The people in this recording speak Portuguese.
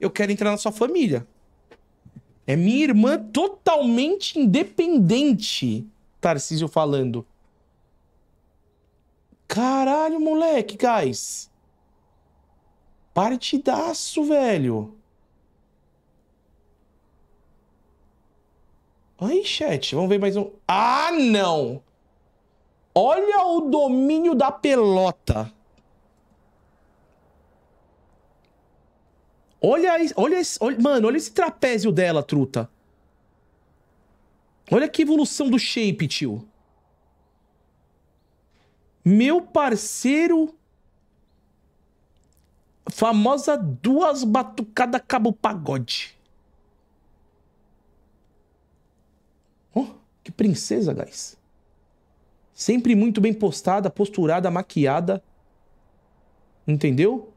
eu quero entrar na sua família. É minha irmã totalmente independente, Tarcísio falando. Caralho, moleque, guys. Partidaço, velho. Aí, chat, vamos ver mais um. Ah, não! Olha o domínio da pelota. Olha, olha, esse, olha, mano, olha esse trapézio dela, truta. Olha que evolução do shape, tio. Meu parceiro. Famosa duas batucadas cabo pagode. Oh, que princesa, guys. Sempre muito bem postada, posturada, maquiada. Entendeu?